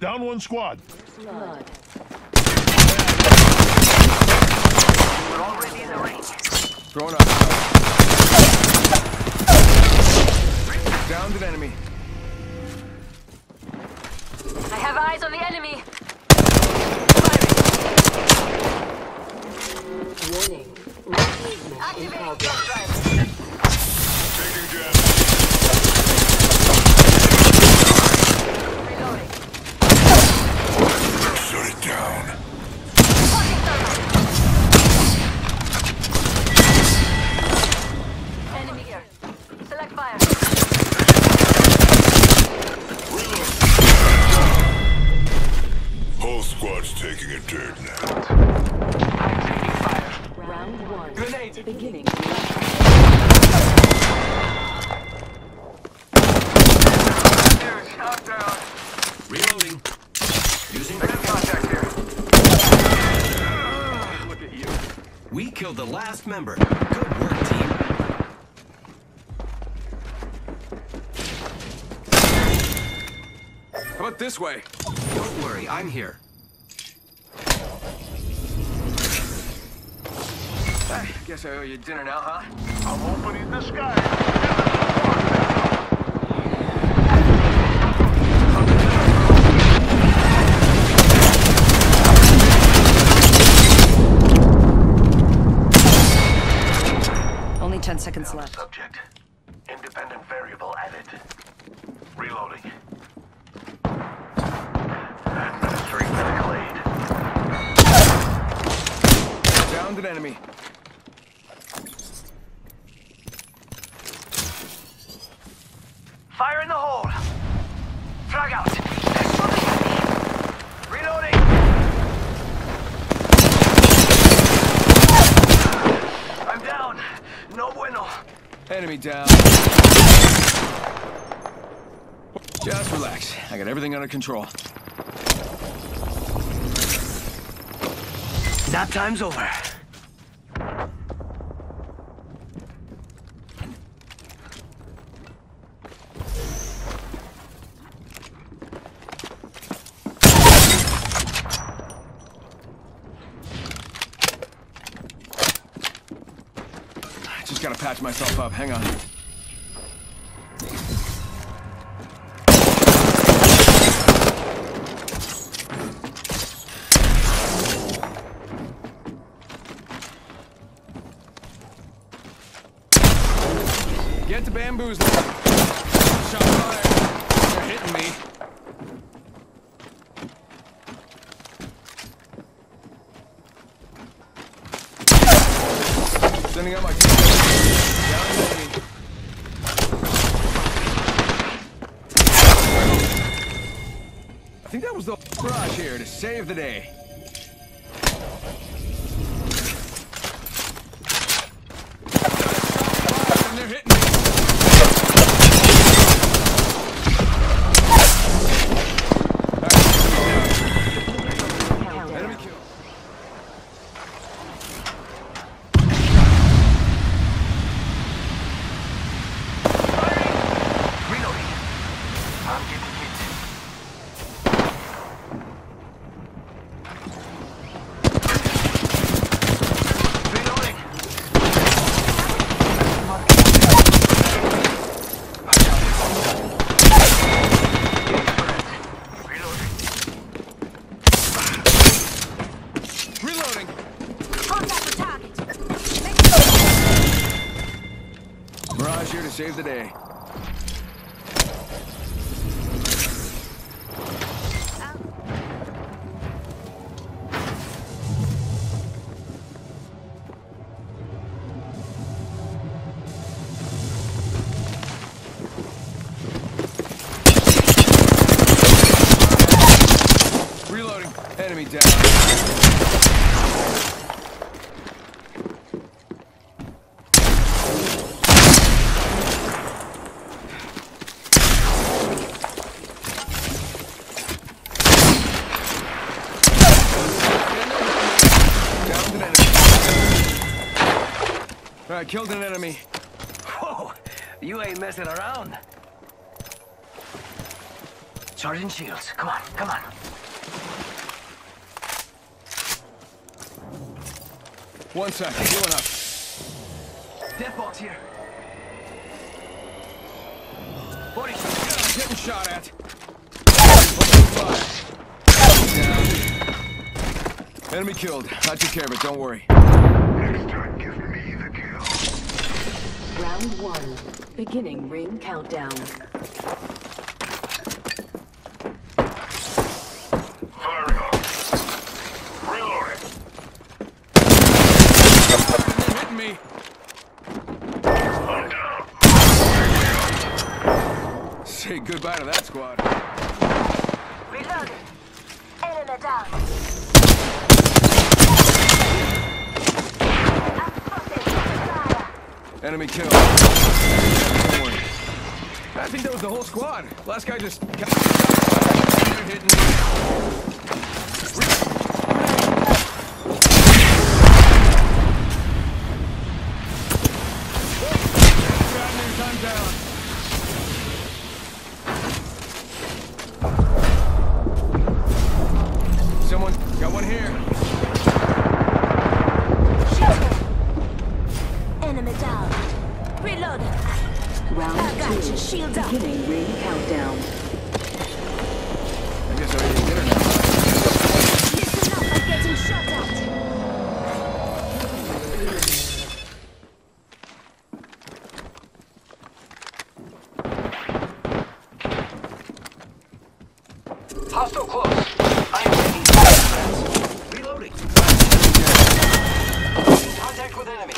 Down one squad. Blood. We're already in the ring. Throwing up. Downed an enemy. I have eyes on the enemy. Warning. Movement Activating drive. Taking jet. Turn now. Taking fire. Round one. Grenade. Beginning. Shot down. Reloading. Using. Contact here. Look at you. We killed the last member. Good work, team. How about this way? Don't worry, I'm here. I guess I owe you dinner now, huh? I'm opening the sky. Only 10 seconds left. Subject. Independent variable added. Reloading. Administering medical aid. Downed an enemy. Fire in the hole. Frag out. Reloading. I'm down. No bueno. Enemy down. Just relax. I got everything under control. That time's over. Just gotta patch myself up. Hang on. Get the bamboos. Shot fire. They're hitting me. Sending out my I think that was the Mirage here to save the day. Mirage here to save the day. Reloading. Enemy down. Right, killed an enemy. Whoa, you ain't messing around. Charging shields. Come on, come on. One sec, healing up. Death box here. Buddy, I'm getting shot at. Open fire. Down. Enemy killed. I took care of it, don't worry. Round one. Beginning ring countdown. Firing on. Reloading. They're hitting me. I'm down. Say goodbye to that squad. Reloading. Enemy down. Enemy kill. I think that was the whole squad. Last guy just Round two. Shield Beginning ring countdown. I guess I didn't get her now. Listen up, I'm getting shot at. Hostile close. I am taking shots. Reloading. Contact with enemy.